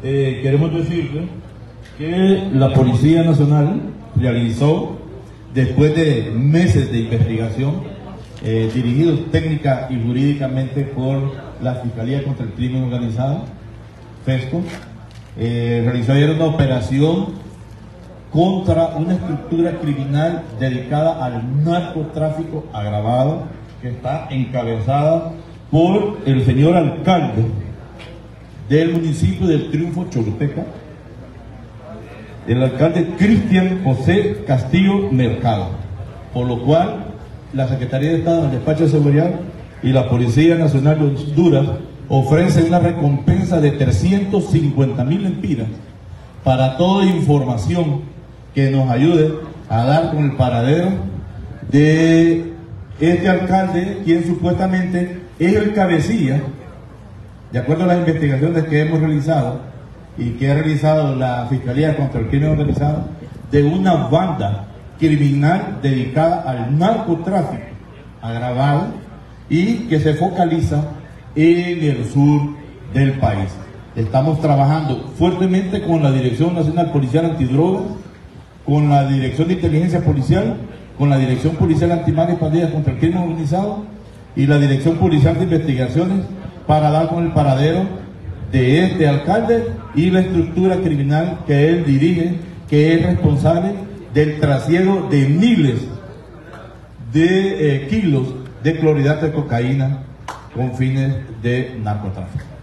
Eh, queremos decirle que la Policía Nacional realizó, después de meses de investigación, eh, dirigidos técnica y jurídicamente por la Fiscalía contra el Crimen Organizado, FESCO, eh, realizó ayer una operación contra una estructura criminal dedicada al narcotráfico agravado que está encabezada por el señor alcalde del municipio del Triunfo Choluteca, el alcalde Cristian José Castillo Mercado, por lo cual la Secretaría de Estado, el Despacho de Seguridad y la Policía Nacional de Honduras ofrecen una recompensa de 350 mil empiras para toda información que nos ayude a dar con el paradero de este alcalde, quien supuestamente es el cabecilla, de acuerdo a las investigaciones que hemos realizado y que ha realizado la Fiscalía contra el Crimen Organizado, de una banda criminal dedicada al narcotráfico agravado y que se focaliza en el sur del país. Estamos trabajando fuertemente con la Dirección Nacional Policial Antidrogas, con la Dirección de Inteligencia Policial, con la Dirección Policial Antimar y contra el Crimen Organizado y la Dirección Policial de Investigaciones para dar con el paradero de este alcalde y la estructura criminal que él dirige, que es responsable del trasiego de miles de eh, kilos de clorhidrato de cocaína con fines de narcotráfico.